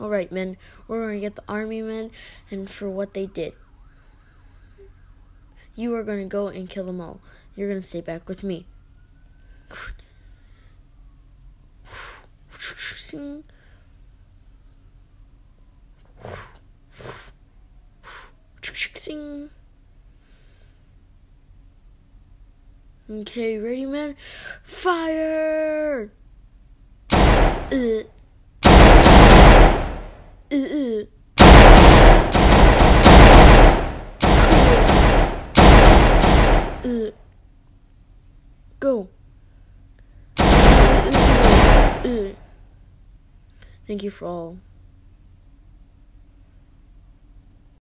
Alright, men, we're going to get the army men and for what they did. You are going to go and kill them all. You're going to stay back with me. Okay, ready, man? Fire! Go. Uh. Thank you for all.